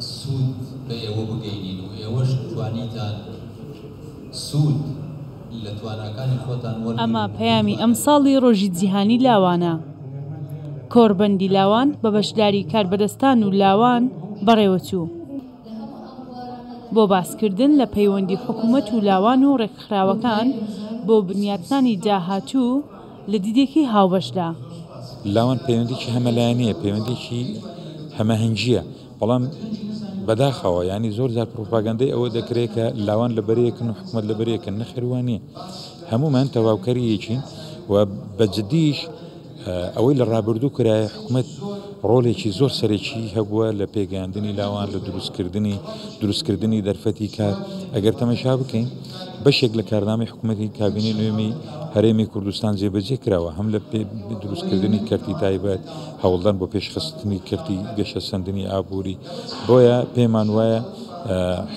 سوود لە ئێوە بگەینین و ئێوەش توانیتان سوود لە تواناکانی خۆتان وەرگرن ئەمە و پەیامی ئەم بتوانن. ساڵی ڕۆژی جیهانی لاوانە. کۆڕبەندی لاوان بە بەشداری کاربەدەستان و لاوان بەڕێوەچوو. بۆ باسکردن لە پەیوەندی حکومەت و لاوان و ڕێکخراوەکان بۆ بنیاتنانی داهاتوو لە دیدێکی هاوبەشدا. لاوان پەیوەندیەکی هەمەلایەنەیە، پەیوەندیەکی هەمەهەنگییە. بەڵام بەداخەوە یانی زۆر جار پروپاگەندەی ئەوە دەکرێت کە لاوان لە بەرەیەکن و حکومەت لە بەرەیەکن نەخێر وان نییە هەمومان تەواوکەری یەکین و بە جدیش ئەوەی لە ڕابردوو کرایە حکومت ڕۆلێکی زۆر سەرەکی هەبووە لە پێگەاندنی لاوان لە دروستکردنی دروستکردنی دەرفەتی کار ئەگەر تەمەشا بکەین بەشێک لە کارنامی حکوومەتتی کابینی نوێمی هەرێمی کوردستان جێبەجێ کراوە هەم لە پێ دروستکردنی کەرتی تایبەت هەوڵدەن بۆ پێشخستنی کەرتی گەشەسەندنی ئابووری، بۆیە پێمان وایە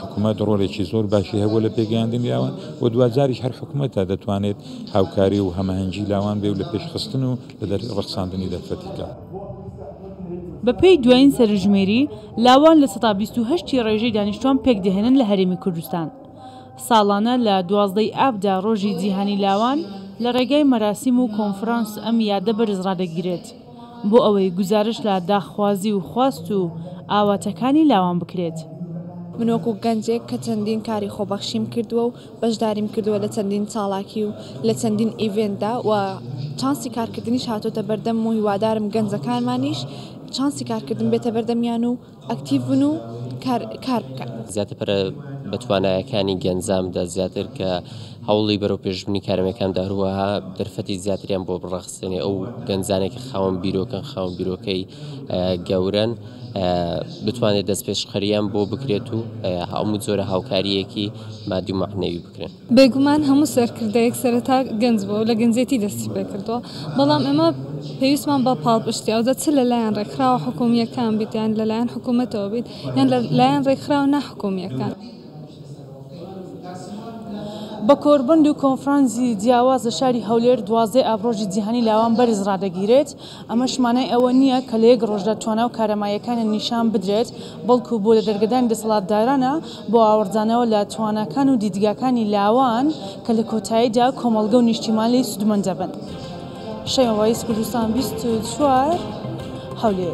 حکومەت ڕۆلێکی زۆر باشی هەبووە لە پێگەیاندنی ئەوان و دواجاریش هەر حکومەتە دەتوانێت هاوکاری و هەمەهەنگی لاوان بێ و لە پێشخستن و لە ڕەخساندنی دەرفەتیکا. بە پێی دوایین سەرژمێری، لاوان لە سەدا بیست و هەشت ی ڕێژەی دانیشتوان پێکدەهێنن لە هەرێمی کوردستان. ساڵانە لە دوازدە ی ئابدا ڕۆژی جیهانی لاوان لە ڕێگای مەراسیم و کۆنفرانس ئەم یادە بەرز ڕادەگیرێت بۆ ئەوەی گوزارش لە داخوازی و خواست و ئاواتەکانی لاوان بکرێت. من وەکو گەنجێک کە چەندین کاری خۆبەخشیم کردووە و بەشداریم کردووە لە چەندین چاڵاکی و لە چەندین ئیڤێنتدا و چانسی کارکردنیش هاتۆتە بەردەمم و هیوادارم گەنجەکانمانیش چانسی کارکردن بێتە بەردەمیان و ئەکتیڤ بن و کار بکەن. زیاتر پەرە بە توانایەکانی گەنجان بدات زیاتر کە هەوڵی بەرەو پێشبردنی کارامەیەکان بدات، هەروەها دەرفەتی زیاتریان بۆ بڕەخسێنێ ئەو گەنجانەی کە خاوەن بیرۆکەن خاوەن بیرۆکەی گەورەن بتوانێت دەستپێشخەریان بۆ بکرێت و هەموو جۆرە هاوکارییەکی مادی و مەعنەوی بکرێن. بێگومان هەموو سەرکردەیەک سەرەتا گەنج بووە و لە گەنجێتی دەستی پێکردووە، بەڵام ئێمە پێویستمان بە پاڵپشتییە، ئەوجا چ لەلایەن ڕێکخراوە حکوومییەکان بیت یان لەلایەن حکوومەتەوە بیت یان لەلایەن ڕێکخراوە ناحکوومییەکان. بە کۆربەند و کۆنفرانسی جیاواز لە شاری هەولێر دوازدە ی ئاب ڕۆژی جیهانی لاوان بەرز ڕادەگیرێت. ئەمەش مانای ئەوە نییە کە لە یەک ڕۆژدا توانا و کاراماییەکانیان نیشان بدرێت، بەڵکو بۆ لەدەرگەدانی دەسەڵاتدارانە بۆ ئاوڕدانەوە لە تواناکان و دیدگاکانی لاوان کە لە کۆتاییدا کۆمەڵگە و نیشتیمان لێی سوودمەند دەبن.